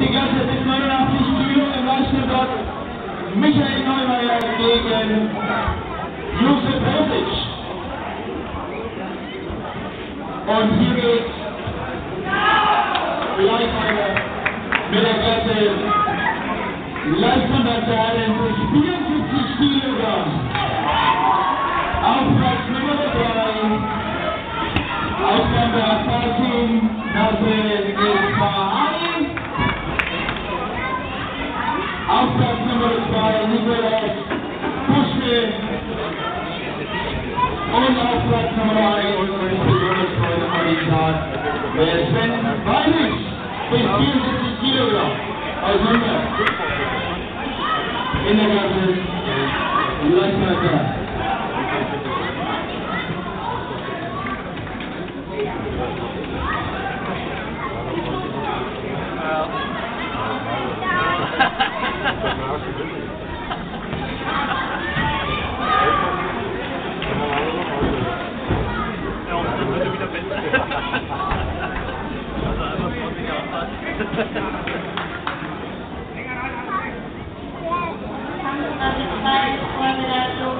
die Klasse bis 89 Kilo im Leichtstück Michael Neumeier gegen Josef Rosic. Und hier geht's gleich weiter mit der Klasse bis 74 Kilogramm. Auf Platz Nummer 2 Nikolas Puschke. Und auf Platz Nummer 1 ist besonders heute Sven Weinig bis 74 Kilogramm aus Nürnberg. In der Klasse Leichtmeister. Ja, und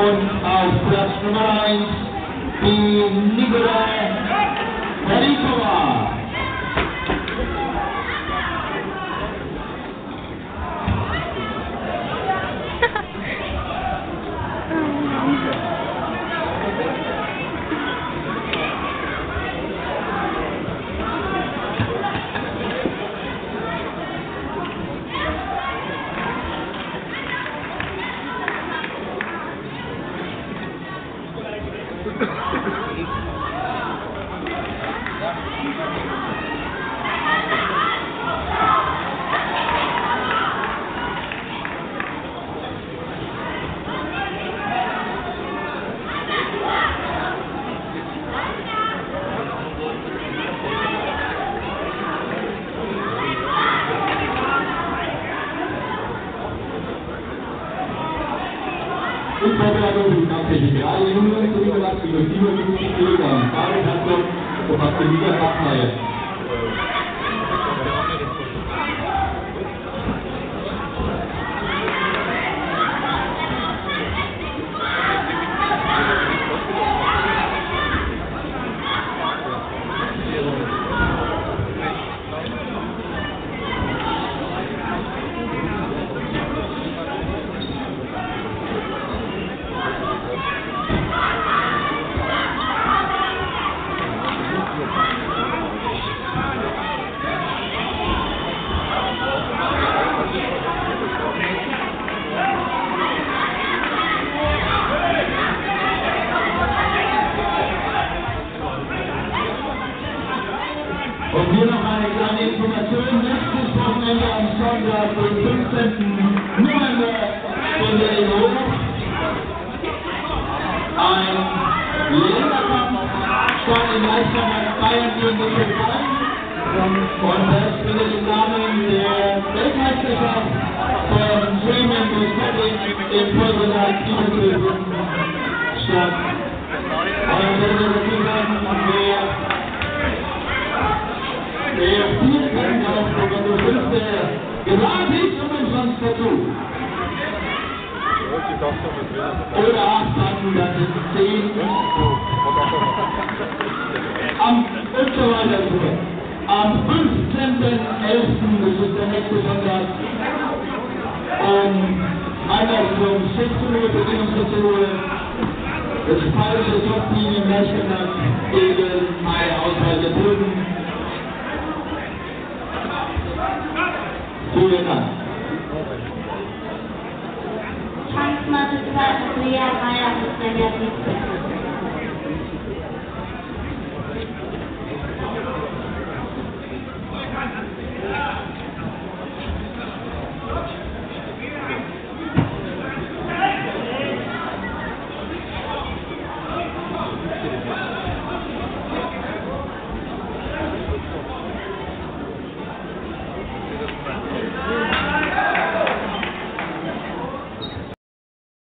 und auf Platz Nummer 1 die Nikola Für die Kampfhilfe. Drei Jungen zugelassen über 57 Kilogramm. David Hatzlock und Maximilian Bachmeier. Und Sonntag, den 15. November, in der EU. Ein Länderkampf statt in Leichtathletik Bayern gegen die Türkei. Und das findet im Rahmen der Weltmeisterschaft von Swimming und Setting in Portugal 27 statt. Und das wer Oder acht Sachen, das sind zehn. Am, und so weiter so. Am 15.11., das ist der nächste Sonntag, um einmal um 16 Uhr, Beginnung 16 Uhr, Das falsche Top-Team im Messgeland gegen Mai Auswahl der Böden. Kulina. Tank Master Class Leah Maya